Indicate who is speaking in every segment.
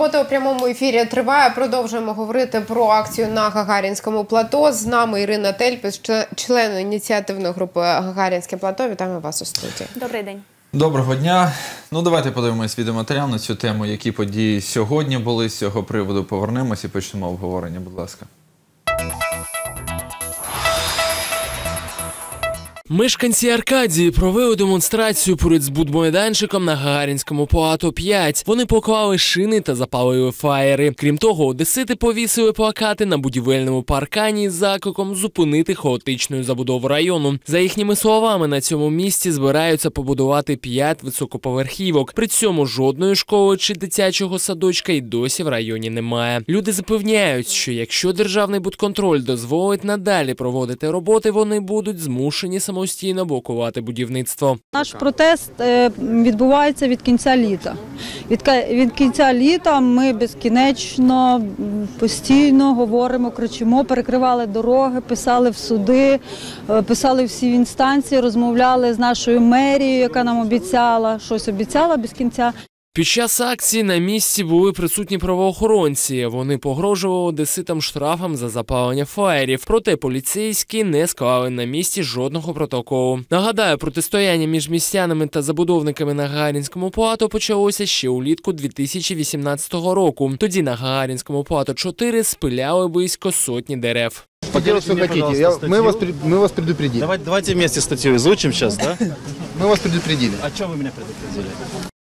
Speaker 1: Робота у прямому ефірі триває. Продовжуємо говорити про акцію на Гагарінському плато. З нами Ірина Тельпіс, член- ініціативної групи Гагарінське плато. Вітаємо вас у студії.
Speaker 2: Добрий день.
Speaker 3: Доброго дня. Ну давайте подивимось відеоматеріал на цю тему, які події сьогодні були з цього приводу. Повернемось і почнемо обговорення. Будь ласка.
Speaker 4: Мешканці Аркадії провели демонстрацію поряд з будмайданчиком на Гагарінському Поато 5. Вони поклали шини та запалили фаєри. Крім того, одесити повісили плакати на будівельному паркані з закликом зупинити хаотичну забудову району. За їхніми словами, на цьому місці збираються побудувати 5 високоповерхівок. При цьому жодної школи чи дитячого садочка й досі в районі немає. Люди запевняють, що якщо державний будконтроль дозволить надалі проводити роботи, вони будуть змушені самостійно блокувати будівництво.
Speaker 5: Наш протест е, відбувається від кінця літа. Від, від кінця літа ми безкінечно постійно говоримо, кричимо, перекривали дороги, писали в суди, е, писали всі інстанції, розмовляли з нашою мерією, яка нам обіцяла, щось обіцяла без кінця.
Speaker 4: Під час акції на місці були присутні правоохоронці. Вони погрожували одеситам штрафом за запалення фаєрів. Проте поліцейські не склали на місці жодного протоколу. Нагадаю, протистояння між містянами та забудовниками на Гагарінському плато почалося ще улітку 2018 року. Тоді на Гагарінському плато 4 спиляли близько сотні дерев.
Speaker 6: Поделать, что
Speaker 7: мне,
Speaker 6: хотите.
Speaker 7: пожалуйста,
Speaker 6: Я-
Speaker 7: статью.
Speaker 6: мы, вас, пред- мы вас предупредили.
Speaker 7: Давайте, давайте вместе статью изучим сейчас, да?
Speaker 6: Мы вас предупредили.
Speaker 7: А что вы меня предупредили?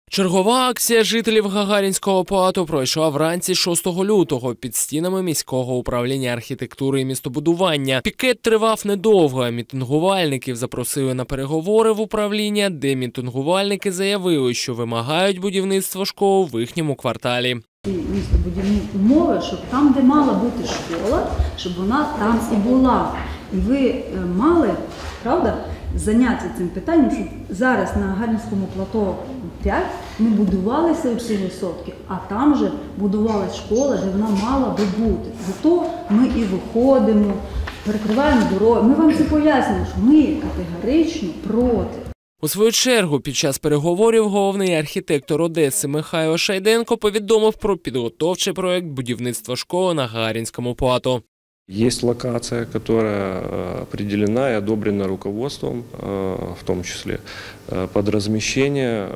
Speaker 4: Чергова акція жителів Гагарінського плато пройшла вранці 6 лютого під стінами міського управління архітектури і містобудування. Пікет тривав недовго. Мітингувальників запросили на переговори в управління, де мітингувальники заявили, що вимагають будівництво школ в їхньому кварталі.
Speaker 8: містобудівні умови, щоб там, де мала бути школа, щоб вона там і була. І ви е, мали, правда, зайнятися цим питанням, щоб зараз на Галінському плато 5 не будувалися всі висотки, а там же будувалась школа, де вона мала би бути. Зато ми і виходимо, перекриваємо дороги. Ми вам це пояснюємо, що ми категорично проти.
Speaker 4: У свою чергу, під час переговорів головний архітектор Одеси Михайло Шайденко повідомив про підготовчий проект будівництва школи на Гагарінському плато.
Speaker 9: Есть локация, которая э, определена и одобрена руководством, э, в том числе, э, под размещение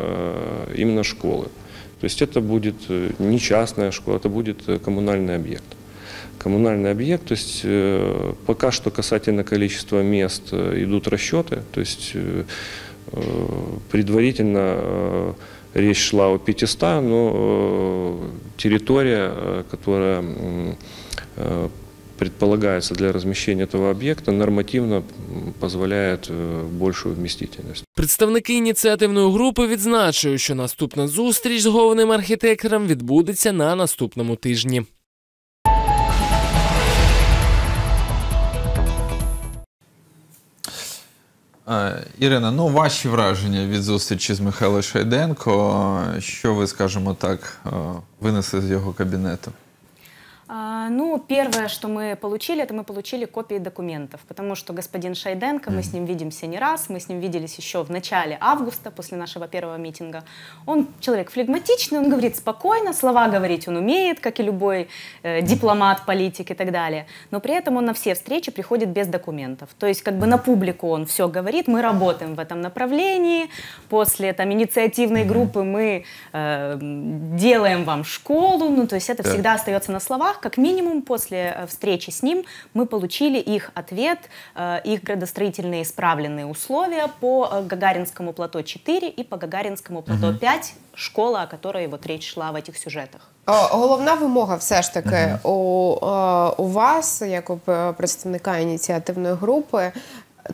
Speaker 9: именно школы. То есть это будет не частная школа, это будет коммунальный объект. Коммунальный объект, то есть пока что касательно количества мест идут расчеты, то есть предварительно речь шла о 500, но территория, которая предполагается для размещения этого объекта, нормативно м, позволяет э, большую вместительность.
Speaker 4: Представники ініціативної групи відзначили, що наступна зустріч з головним архітектором відбудеться на наступному тижні.
Speaker 3: Е, Ірина, ну ваші враження від зустрічі з Михайлом Шайденко. Що ви, скажімо так, е, винесли з його кабінету?
Speaker 2: А, Ну, первое, что мы получили, это мы получили копии документов, потому что господин Шайденко, мы с ним видимся не раз, мы с ним виделись еще в начале августа, после нашего первого митинга. Он человек флегматичный, он говорит спокойно, слова говорить он умеет, как и любой э, дипломат, политик и так далее, но при этом он на все встречи приходит без документов. То есть как бы на публику он все говорит, мы работаем в этом направлении, после там инициативной группы мы э, делаем вам школу, ну то есть это
Speaker 3: Да.
Speaker 2: всегда остается на словах, как минимум после э, встречи с ним мы получили их ответ, э, их градостроительные исправленные условия по э, Гагаринскому плато 4 и по Гагаринскому плато 5, школа, о которой вот речь шла в этих сюжетах.
Speaker 1: О, Головна вимога все ж таки у, е, у вас, як у п- представника ініціативної групи,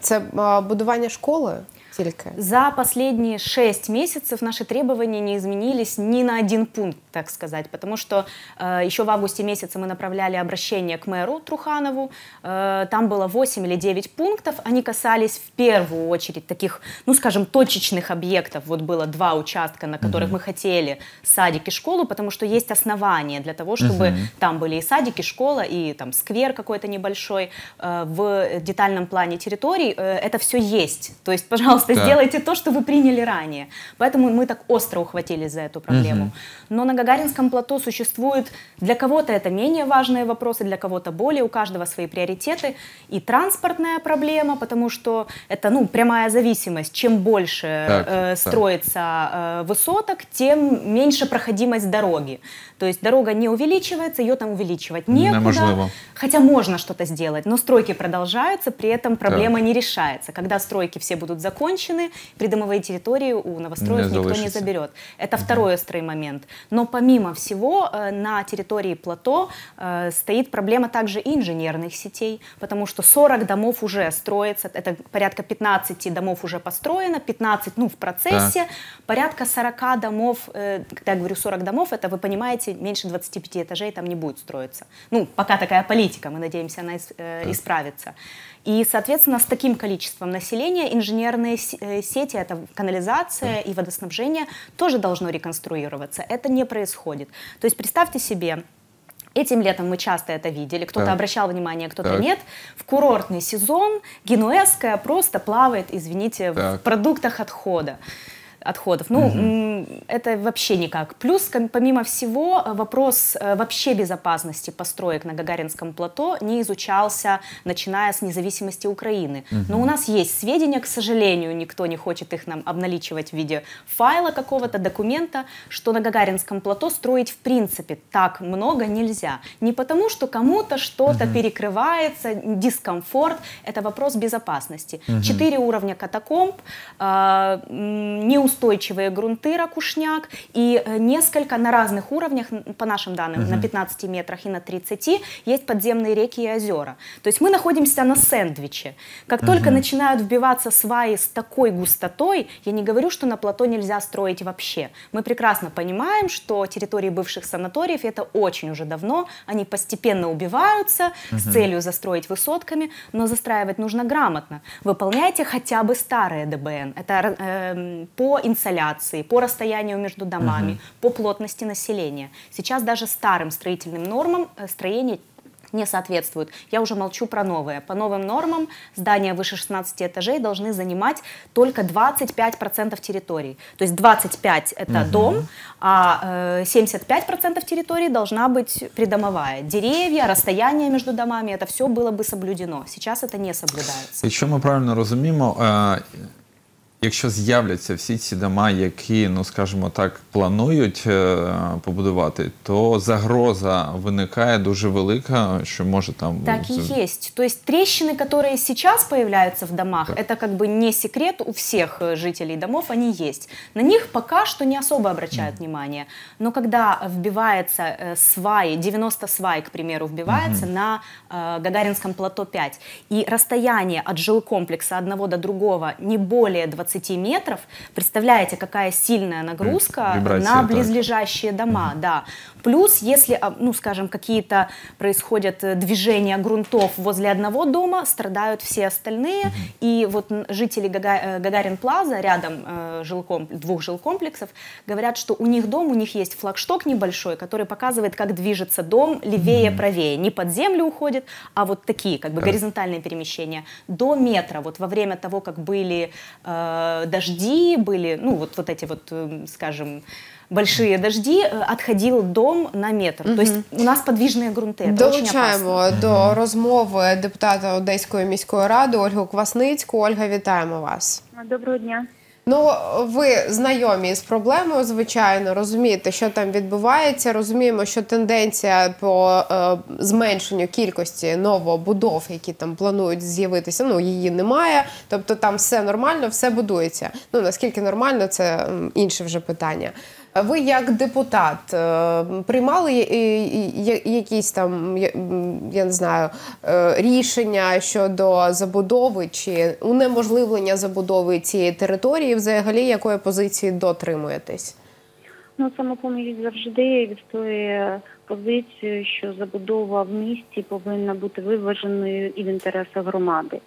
Speaker 1: це е, будування школи тільки.
Speaker 2: За последние шесть месяцев наши требования не изменились ни на один пункт, так сказать, потому что э, еще в августе месяце мы направляли обращение к мэру Труханову, э, там было 8 или 9 пунктов, они касались в первую очередь таких, ну скажем, точечных объектов, вот было два участка, на которых мы хотели садик и школу, потому что есть основания для того, чтобы там были и садик, и школа, и там сквер какой-то небольшой, Э, в детальном плане территорий э, это все есть, то есть, пожалуйста,
Speaker 3: Так.
Speaker 2: сделайте то, что вы приняли ранее. Поэтому мы так остро ухватились за эту проблему. Но на Гагаринском плато существует для кого-то это менее важные вопросы, для кого-то более, у каждого свои приоритеты. И транспортная проблема, потому что это ну, прямая зависимость. Чем больше
Speaker 3: Так,
Speaker 2: э,
Speaker 3: так.
Speaker 2: строится э, высоток, тем меньше проходимость дороги. То есть дорога не увеличивается, ее там увеличивать некуда.
Speaker 3: Неможливо.
Speaker 2: Хотя можно что-то сделать, но стройки продолжаются, при этом проблема не решается. Когда стройки все будут закончены, придомовые территории у новостроек
Speaker 3: Не
Speaker 2: никто не заберет. Это второй острый момент. Но помимо всего, э, на территории плато э, стоит проблема также и инженерных сетей, потому что 40 домов уже строится, это порядка 15 домов уже построено, 15, ну, в процессе, порядка 40 домов, э, когда я говорю 40 домов, это, вы понимаете, меньше 25 этажей там не будет строиться. Ну, пока такая политика, мы надеемся, она ис- исправится. И, соответственно, с таким количеством населения инженерные э, сети, это канализация и водоснабжение, тоже должно реконструироваться. Это не происходит. То есть представьте себе, Этим летом мы часто это видели, кто-то
Speaker 3: Так.
Speaker 2: обращал внимание, кто-то
Speaker 3: Так.
Speaker 2: нет. В курортный сезон генуэзская просто плавает, извините, в
Speaker 3: Так.
Speaker 2: продуктах отхода. Отходов. Ну, м, это вообще никак. Плюс, помимо всего, э, вопрос э, вообще безопасности построек на Гагаринском плато не изучался, начиная с независимости Украины. Но у нас есть сведения, к сожалению, никто не хочет их нам обналичивать в виде файла какого-то, документа, что на Гагаринском плато строить в принципе так много нельзя. Не потому, что кому-то что-то перекрывается, дискомфорт, это вопрос безопасности. Четыре уровня катакомб, а, м, неустойчивые грунты, ракушняк, и э, несколько на разных уровнях, по нашим данным, на 15 метрах и на 30, есть подземные реки и озера. То есть мы находимся на сэндвиче. Как только начинают вбиваться сваи с такой густотой, я не говорю, что на плато нельзя строить вообще. Мы прекрасно понимаем, что территории бывших санаториев, это очень уже давно, они постепенно убиваются с целью застроить высотками, но застраивать нужно грамотно. Выполняйте хотя бы старые ДБН. Это эм, по инсоляции, по расстоянию между домами, по плотности населения. Сейчас даже старым строительным нормам э, строение не соответствуют. Я уже молчу про новые. По новым нормам здания выше 16 этажей должны занимать только 25% территорий. То есть 25 это дом, а э, 75% территории должна быть придомовая. Деревья, расстояние между домами, это все было бы соблюдено. Сейчас это не соблюдается.
Speaker 3: Якщо ми правильно розуміємо, якщо з'являться всі ці дома, які, ну скажімо так, планують е, побудувати, то загроза виникає дуже велика, що може там
Speaker 2: Так и
Speaker 3: з-
Speaker 2: есть. То есть трещины, которые сейчас появляются в домах, это как бы не секрет у всех э, жителей домов, они есть. На них пока что не особо обращают внимание. Но когда вбивается э, сваи, 90 свай, к примеру, вбивается на э, Гагаринском плато 5, и расстояние от жилкомплекса одного до другого не более 20 метров, представляете, какая сильная нагрузка
Speaker 3: вибрация,
Speaker 2: на
Speaker 3: так.
Speaker 2: близлежащие дома, да. Плюс, если, а, ну, скажем, какие-то происходят э, движения грунтов возле одного дома, страдают все остальные, и вот жители Гага- э, Гагарин Плаза, рядом э, жилком, двух жилкомплексов, говорят, что у них дом, у них есть флагшток небольшой, который показывает, как движется дом левее, правее. Не под землю уходит, а вот такие, как бы горизонтальные перемещения. До метра, вот во время того, как были э, дожди, были, ну, вот, вот эти вот, э, скажем, большие дожди, э, отходил дом на метр. То есть у нас подвижные грунты. Это очень опасно.
Speaker 1: Долучаємо до розмови депутата Одеської міської ради Ольгу Квасницьку. Ольга, вітаємо вас.
Speaker 10: Доброго дня.
Speaker 1: Ну, ви знайомі з проблемою, звичайно, розумієте, що там відбувається. Розуміємо, що тенденція по е, зменшенню кількості новобудов, які там планують з'явитися, ну її немає. Тобто там все нормально, все будується. Ну наскільки нормально, це інше вже питання. Ви як депутат е, приймали е, е, якісь там, я- не знаю, рішення щодо забудови чи унеможливлення забудови цієї території, взагалі якої позиції дотримуєтесь?
Speaker 10: Ну, самопоміч завжди відстоює позицію, що забудова в місті повинна бути виваженою і в інтересах громади.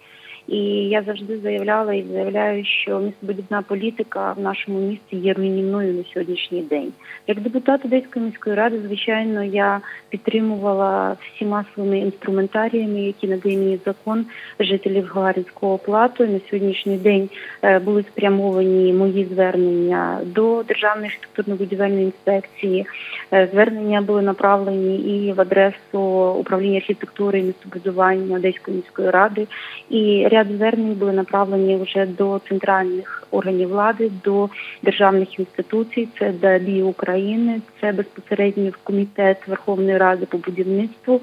Speaker 10: І я завжди заявляла і заявляю, що містобудівна політика в нашому місті є руйнівною на сьогоднішній день. Як депутат Одеської міської ради, звичайно, я підтримувала всіма своїми інструментаріями, які надає мені закон жителів Гагаринського плату. І на сьогоднішній день е, були спрямовані мої звернення до Державної архітектурно-будівельної інспекції. Е, Звернення були направлені і в адресу управління архітектури і містобудування Одеської міської ради. І ряд звернень були направлені вже до центральних органів влади, до державних інституцій. Це ДАБІ України, це безпосередньо в комітет Верховної Ради по будівництву.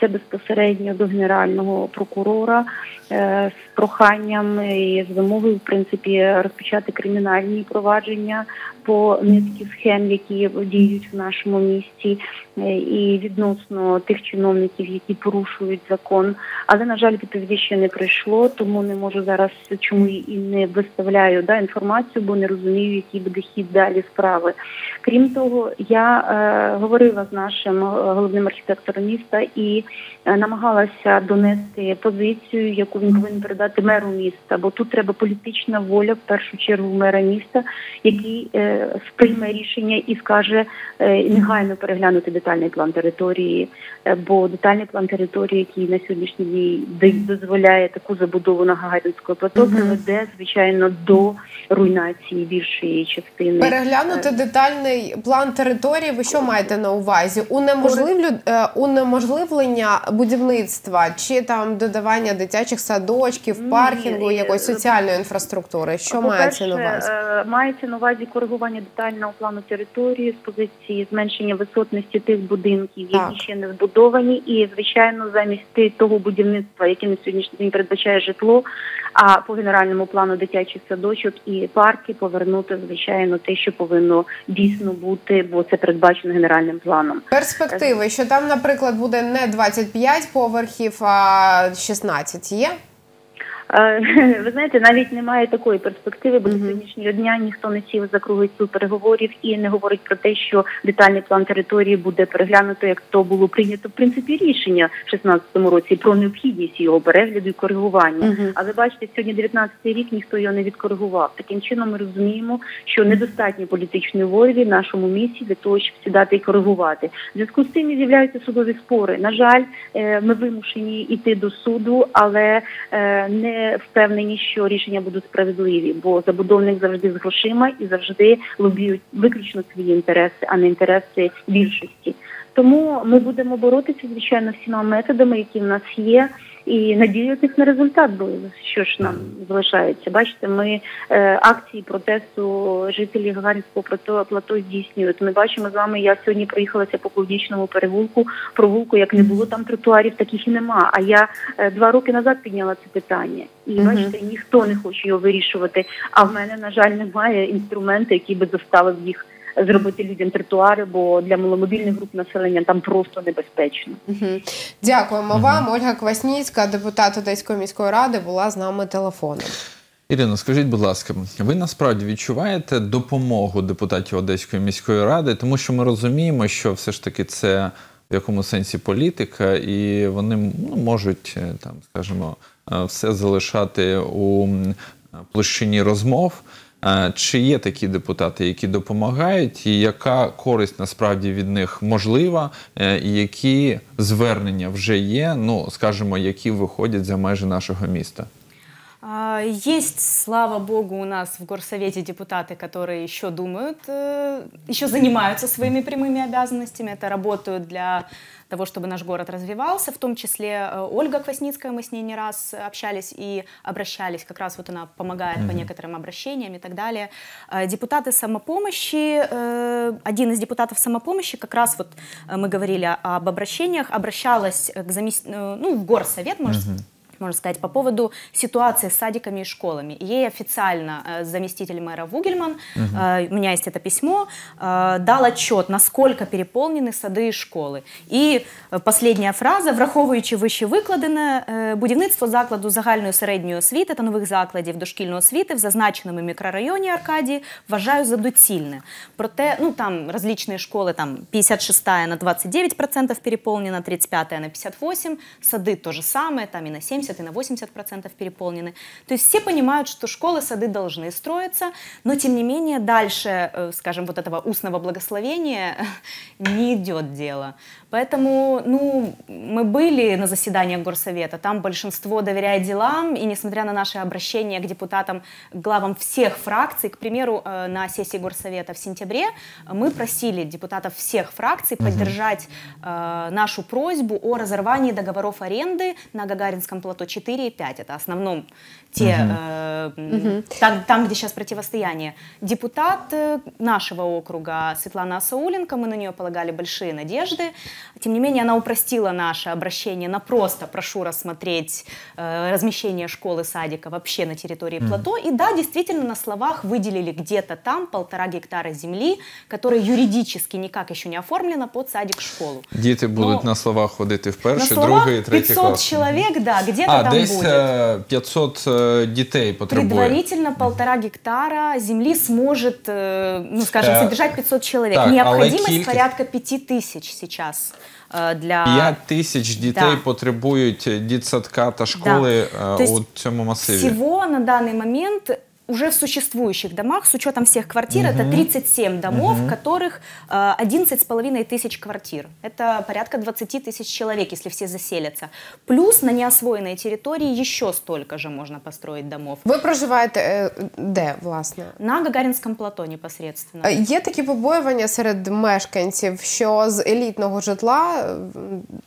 Speaker 10: Це безпосередньо до генерального прокурора е, з проханням і з вимогою, в принципі, розпочати кримінальні провадження по низці схем, які діють в нашому місті, е, і відносно тих чиновників, які порушують закон. Але на жаль, відповіді ще не прийшло, тому не можу зараз чому і не виставляю да інформацію, бо не розумію, який буде хід далі справи. Крім того, я е, говорила з нашим е, головним архітектором міста і намагалася донести позицію, яку він повинен передати меру міста. Бо тут треба політична воля в першу чергу мера міста, який е, сприйме рішення і скаже е, негайно переглянути детальний план території. Е, бо детальний план території, який на сьогоднішній день дозволяє таку забудову на Гагаринського плато, приведе звичайно до руйнації більшої частини.
Speaker 1: Переглянути детальний план території. Ви що маєте на увазі? Унеможливлю е, унеможливлення будівництва чи там додавання дитячих садочків, паркінгу,
Speaker 10: е,
Speaker 1: якоїсь соціальної інфраструктури? Що мається на увазі?
Speaker 10: е, мається на увазі коригування детального плану території з позиції зменшення висотності тих будинків, які
Speaker 1: Так.
Speaker 10: ще не вбудовані, і звичайно, замість того будівництва, яке на сьогоднішній день передбачає житло. А по генеральному плану дитячий садочок і парки повернути звичайно те, що повинно дійсно бути, бо це передбачено генеральним планом.
Speaker 1: Перспективи, що там, наприклад, буде не 25 поверхів, а 16 є?
Speaker 10: Е, Ви знаєте, навіть немає такої перспективи, бо до сьогоднішнього дня ніхто не сів за круглий стіл переговорів і не говорить про те, що детальний план території буде переглянуто, як то було прийнято в принципі рішення в 16-му році про необхідність його перегляду і коригування. Але бачите, сьогодні 19-й рік ніхто його не відкоригував. Таким чином ми розуміємо, що недостатньо політичної волі в нашому місті для того, щоб сідати і коригувати. В зв'язку з цим і з'являються судові спори. На жаль, е, ми вимушені йти до суду, але е, не впевнені, що рішення будуть справедливі, бо забудовник завжди з грошима і завжди лобіють виключно свої інтереси, а не інтереси більшості. Тому ми будемо боротися звичайно всіма методами, які в нас є, і надіятися на результат. Бо що ж нам залишається? Бачите, ми е, акції протесту жителі Гагарінського плато, здійснюють. Ми бачимо з вами. Я сьогодні проїхалася по північному перевулку. Провулку, як не було там тротуарів, таких і нема. А я е, два роки назад підняла це питання, і бачите, ніхто не хоче його вирішувати. А в мене на жаль немає інструменту, який би заставив їх. Зробити людям тротуари, бо для маломобільних груп населення там просто небезпечно.
Speaker 1: Мгм. Дякуємо вам. Ольга Квасніцька, депутат Одеської міської ради, була з нами телефоном.
Speaker 3: Ірино, скажіть, будь ласка, ви насправді відчуваєте допомогу депутатів Одеської міської ради, тому що ми розуміємо, що все ж таки це в якому сенсі політика, і вони ну, можуть е, там, скажімо, е, все залишати у площині розмов. Чи є такі депутати, які допомагають, і яка користь насправді від них можлива, е, і які звернення вже є, ну скажімо, які виходять за межі нашого міста?
Speaker 2: А, Есть, слава богу, у нас в горсовете депутаты, которые еще думают, э, еще занимаются своими прямыми обязанностями, это работают для того, чтобы наш город развивался, в том числе э, Ольга Квасницкая, мы с ней не раз общались и обращались, как раз вот она помогает по некоторым обращениям и так далее. Э, Депутаты самопомощи, э, один из депутатов самопомощи, как раз вот мы говорили об обращениях, обращалась к замес- ну, в горсовет, может можно сказать, по поводу ситуации с садиками и школами. Ей официально э, заместитель мэра Вугельман, э, у меня есть это письмо, э, дал отчет, насколько переполнены сады и школи. І е, последня фраза, враховуючи вище викладене, е, будівництво закладу загальної середньої освіти та нових закладів дошкільної освіти в зазначеному мікрорайоні Аркадії вважаю за доцільне. Проте, ну там различные школы, там 56-я на 29% переполнена, 35-я на 58%, сады то же самое, там и на 70% 70 и на 80% переполнены. То есть все понимают, что школы, сады должны строиться, но тем не менее дальше, э, скажем, вот этого устного благословения не идет дело. Поэтому, ну, мы были на заседаниях горсовета, там большинство доверяет делам, и несмотря на наши обращения к депутатам, к главам всех фракций, к примеру, э, на сессии горсовета в сентябре мы просили депутатов всех фракций поддержать э, нашу просьбу о разорвании договоров аренды на Гагаринском плато 4 и 5. Это в основном те, э, м, там, там, где сейчас противостояние. Депутат э, нашего округа Светлана Сауленко, мы на нее полагали большие надежды. Тем не менее, она упростила наше обращение на просто прошу рассмотреть э, размещение школы, садика вообще на территории плато. И да, действительно, на словах выделили где-то там полтора гектара земли, которая юридически никак еще не оформлена под садик-школу.
Speaker 3: Діти будуть
Speaker 2: Ну,
Speaker 3: на словах ходити в
Speaker 2: На
Speaker 3: перший,
Speaker 2: словах
Speaker 3: другий, третій
Speaker 2: 500
Speaker 3: клас.
Speaker 2: человек, да, где-то
Speaker 3: А,
Speaker 2: там
Speaker 3: десь
Speaker 2: будет.
Speaker 3: е, 500 е, дітей потребує.
Speaker 2: Предварительно полтора гектара земли сможет, э, ну скажем,
Speaker 3: Э,
Speaker 2: содержать 500 человек.
Speaker 3: так, але
Speaker 2: Необходимость
Speaker 3: кількість-
Speaker 2: порядка 5 тысяч сейчас э, для...
Speaker 3: 5 тисяч дітей
Speaker 2: Да.
Speaker 3: потребують дітсадка та школи е,
Speaker 2: То есть
Speaker 3: у цьому масиві.
Speaker 2: Всего на данный момент уже в существующих домах, с учетом всех квартир, это 37 домов, в которых э, 11,5 тысяч квартир. Это порядка 20 тысяч человек, если все заселятся. Плюс на неосвоенной территории еще столько же можно построить домов.
Speaker 1: Ви проживаєте е, де, власне?
Speaker 2: На Гагаринском плато непосредственно.
Speaker 1: Е, Є такі побоювання серед мешканців, що з елітного житла, е,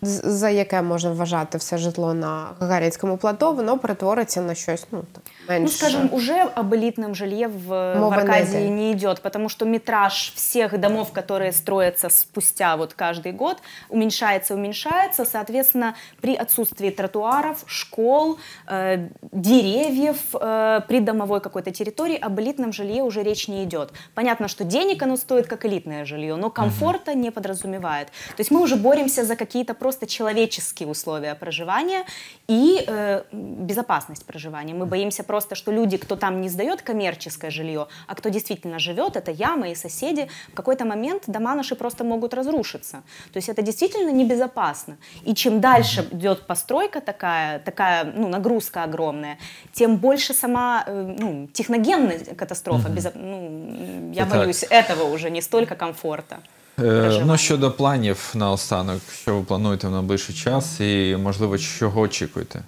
Speaker 1: з- за яке можна вважати все житло на Гагарінському плато, воно перетвориться на щось ну так менш.
Speaker 2: Ну, скажем, уже об элитном жилье в, в
Speaker 1: Мова не
Speaker 2: Аркадии
Speaker 1: идет.
Speaker 2: не идет, потому что метраж всех домов, которые строятся спустя вот каждый год, уменьшается, уменьшается. Соответственно, при отсутствии тротуаров, школ, э, деревьев, э, при домовой какой-то территории об элитном жилье уже речь не идет. Понятно, что денег оно стоит как элитное жилье, но комфорта не подразумевает. То есть мы уже боремся за какие-то просто человеческие условия проживания и э, безопасность проживания. Мы боимся просто, что люди, кто там не сдает коммерческое жилье, а кто действительно живет, это я, мои соседи, в какой-то момент дома наши просто могут разрушиться. То есть это действительно небезопасно. И чем дальше идет постройка такая, такая ну, нагрузка огромная, тем больше сама э, ну, техногенная катастрофа. безо- ну, я
Speaker 3: Это так.
Speaker 2: боюсь этого уже, не столько комфорта.
Speaker 3: Е,
Speaker 2: проживання.
Speaker 3: Ну, щодо планів наостанок, що ви плануєте в найближчий час і, можливо, чого очікуєте?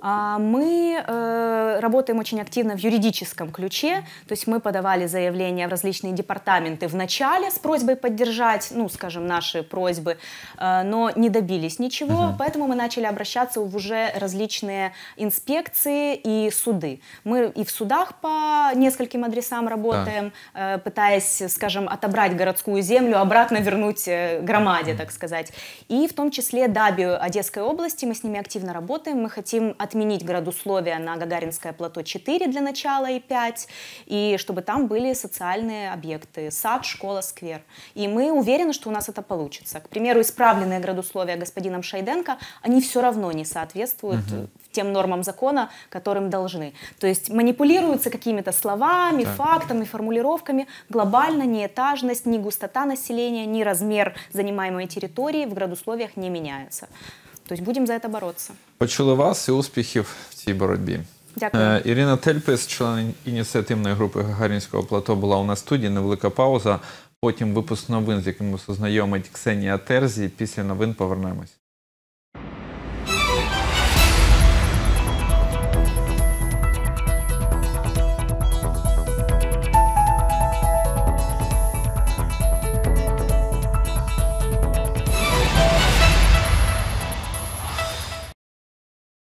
Speaker 2: А, Мы э, работаем очень активно в юридическом ключе, то есть мы подавали заявления в различные департаменты в начале с просьбой поддержать, ну, скажем, наши просьбы, э, но не добились ничего, поэтому мы начали обращаться в уже различные инспекции и суды. Мы и в судах по нескольким адресам работаем, э, пытаясь, скажем, отобрать городскую землю, обратно вернуть громаде, так сказать. И в том числе ДАБИ Одесской области, мы с ними активно работаем, мы хотим отменить градусловия на Гагаринское плато 4 для начала и 5, и чтобы там были социальные объекты, сад, школа, сквер. И мы уверены, что у нас это получится. К примеру, исправленные градусловия господином Шайденко, они все равно не соответствуют э, тем нормам закона, которым должны. То есть манипулируются какими-то словами, фактами, формулировками. Глобально ни этажность, ни густота населения, ни размер занимаемой территории в градусловиях не меняются. То есть будем за это бороться.
Speaker 3: Почули вас і успіхів в цій боротьбі.
Speaker 2: Дякую.
Speaker 3: Е, Ірина Тельпес, член ініціативної групи Гагарінського плато, була у нас в студії. Невелика пауза. Потім випуск новин, з яким вас ознайомить Ксенія Терзі. Після новин повернемось.